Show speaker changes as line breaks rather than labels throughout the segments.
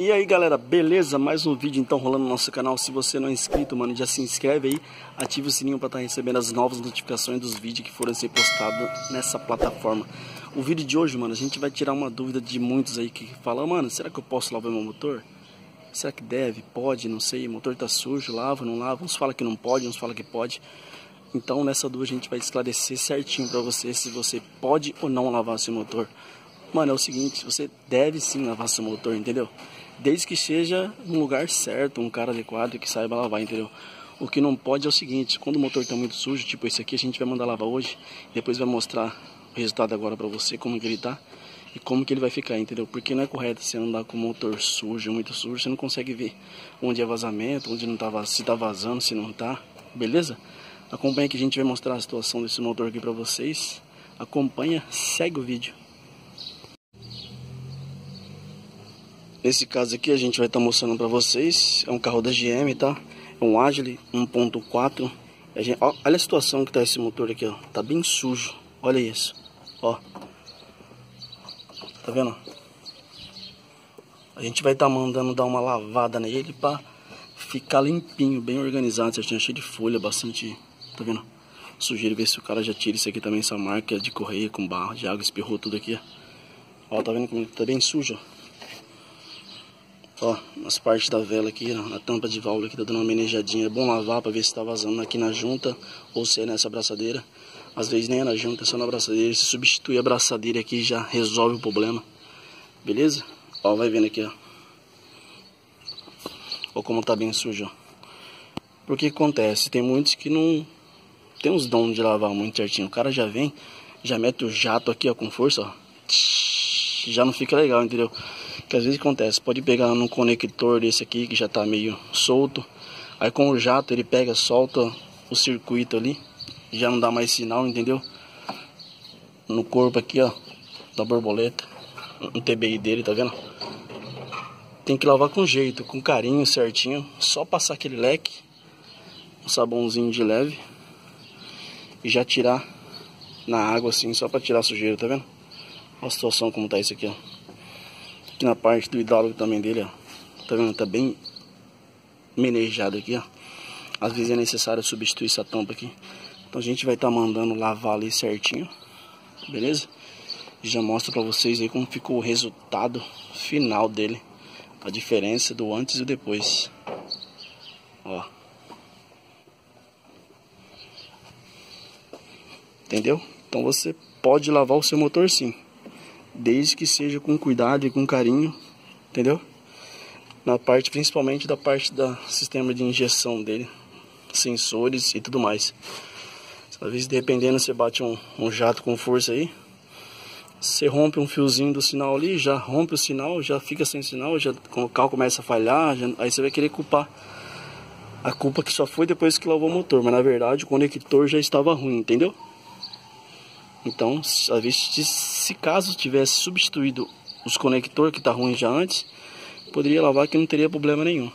E aí galera, beleza? Mais um vídeo então rolando no nosso canal. Se você não é inscrito, mano, já se inscreve aí, ativa o sininho para estar tá recebendo as novas notificações dos vídeos que forem ser postados nessa plataforma. O vídeo de hoje, mano, a gente vai tirar uma dúvida de muitos aí que falam, mano, será que eu posso lavar meu motor? Será que deve? Pode? Não sei. O motor tá sujo, lava, não lava? Uns falam que não pode, uns falam que pode. Então nessa dúvida a gente vai esclarecer certinho para você se você pode ou não lavar seu motor. Mano, é o seguinte, você deve sim lavar seu motor, entendeu? Desde que seja um lugar certo, um cara adequado que saiba lavar, entendeu? O que não pode é o seguinte, quando o motor está muito sujo, tipo esse aqui, a gente vai mandar lavar hoje, depois vai mostrar o resultado agora para você, como que ele tá e como que ele vai ficar, entendeu? Porque não é correto você andar com o motor sujo, muito sujo, você não consegue ver onde é vazamento, onde não tá, se tá vazando, se não tá, beleza? Acompanha que a gente vai mostrar a situação desse motor aqui para vocês. Acompanha, segue o vídeo. Nesse caso aqui a gente vai estar tá mostrando para vocês, é um carro da GM, tá? É um Agile 1.4. Olha a situação que tá esse motor aqui, ó. Tá bem sujo. Olha isso. Ó. Tá vendo? A gente vai estar tá mandando dar uma lavada nele para ficar limpinho, bem organizado, certinho, cheio de folha, bastante, tá vendo? Sugiro ver se o cara já tira isso aqui também, essa marca de correia com barro de água, espirrou tudo aqui, ó. Tá vendo como tá bem sujo, ó. Ó, nas partes da vela aqui, na tampa de válvula aqui tá dando uma menejadinha. É bom lavar para ver se tá vazando aqui na junta ou se é nessa abraçadeira. Às vezes nem é na junta, é só na abraçadeira. Se substituir a abraçadeira aqui já resolve o problema. Beleza? Ó, vai vendo aqui, ó. Ó como tá bem sujo, ó. Porque acontece? Tem muitos que não tem os dons de lavar muito certinho. O cara já vem, já mete o jato aqui, ó, com força, ó. Já não fica legal, entendeu? Que às vezes acontece, pode pegar num conector desse aqui que já tá meio solto. Aí com o jato ele pega, solta o circuito ali, já não dá mais sinal, entendeu? No corpo aqui, ó, da borboleta, no TBI dele, tá vendo? Tem que lavar com jeito, com carinho, certinho, só passar aquele leque, um sabãozinho de leve e já tirar na água assim, só para tirar a sujeira, tá vendo? Olha a situação como tá isso aqui, ó. Aqui na parte do hidráulico também dele, ó. Tá vendo? Tá bem menejado aqui, ó. Às vezes é necessário substituir essa tampa aqui. Então a gente vai estar tá mandando lavar ali certinho. Beleza? Já mostro pra vocês aí como ficou o resultado final dele. A diferença do antes e depois. Ó. Entendeu? Então você pode lavar o seu motor sim desde que seja com cuidado e com carinho, entendeu? Na parte, principalmente da parte da sistema de injeção dele, sensores e tudo mais. Às vezes, dependendo, você bate um, um jato com força aí, você rompe um fiozinho do sinal ali, já rompe o sinal, já fica sem sinal, já o carro começa a falhar, já, aí você vai querer culpar a culpa que só foi depois que lavou o motor, mas na verdade o conector já estava ruim, entendeu? Então, se caso tivesse substituído os conectores que tá ruim já antes, poderia lavar que não teria problema nenhum.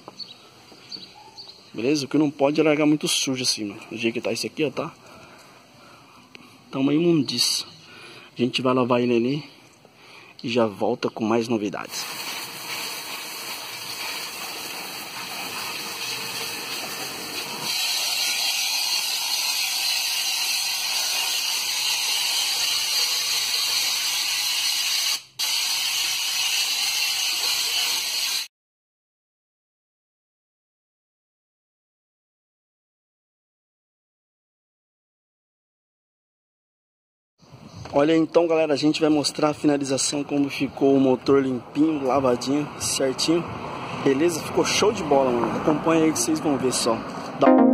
Beleza? O que não pode é largar muito sujo assim, mano. O jeito que tá esse aqui, ó, tá? Tá uma imundice. A gente vai lavar ele ali e já volta com mais novidades. Olha então galera, a gente vai mostrar a finalização como ficou o motor limpinho, lavadinho, certinho. Beleza? Ficou show de bola, mano. Acompanha aí que vocês vão ver só. Dá...